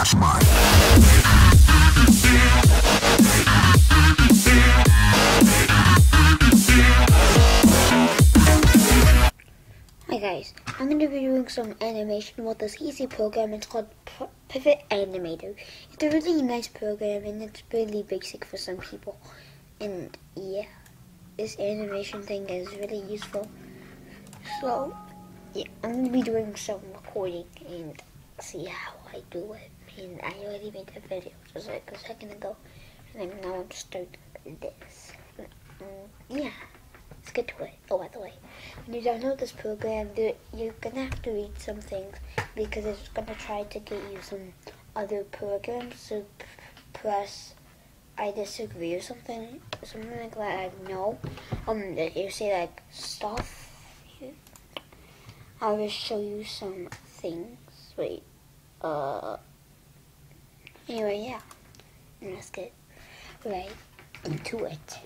Hi guys, I'm going to be doing some animation with this easy program. It's called Pivot Animator. It's a really nice program and it's really basic for some people. And yeah, this animation thing is really useful. So yeah, I'm going to be doing some recording and see how I do it. I already made a video just like a second ago. And now I'm now to start this. Mm, yeah. Let's get to it. Oh, by the way, when you download this program, you're gonna have to read some things because it's gonna try to get you some other programs. So press I disagree or something, something like that. I know. Um, you say like stuff. I'll just show you some things. Wait. Uh. Anyway, yeah. Let's get right into it.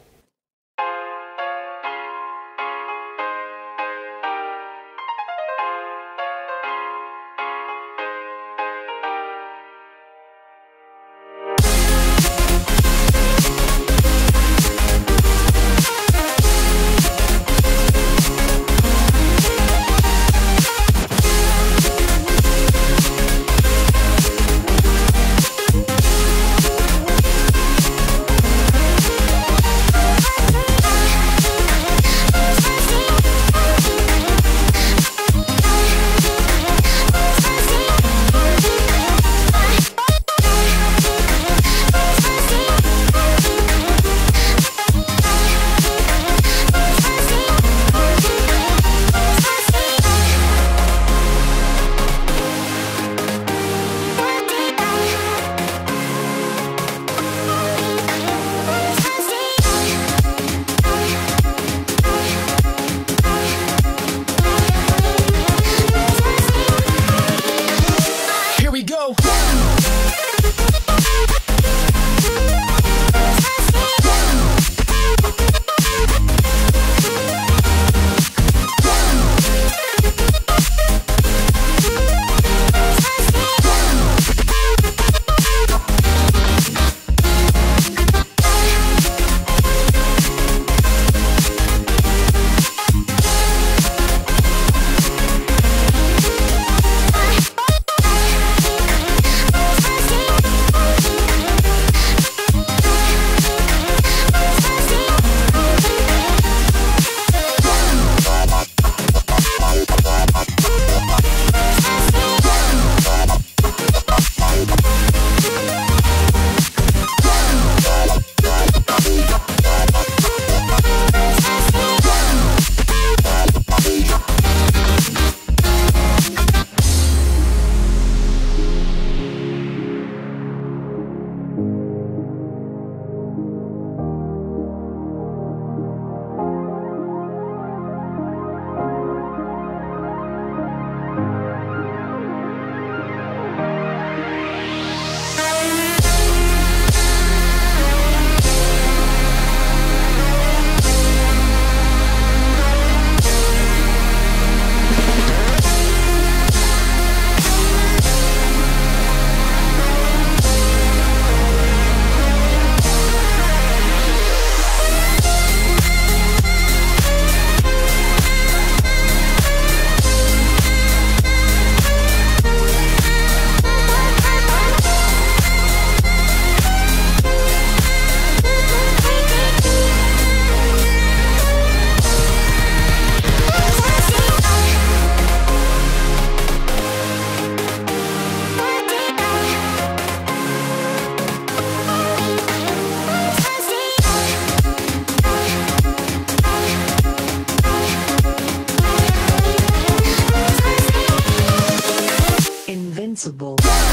go.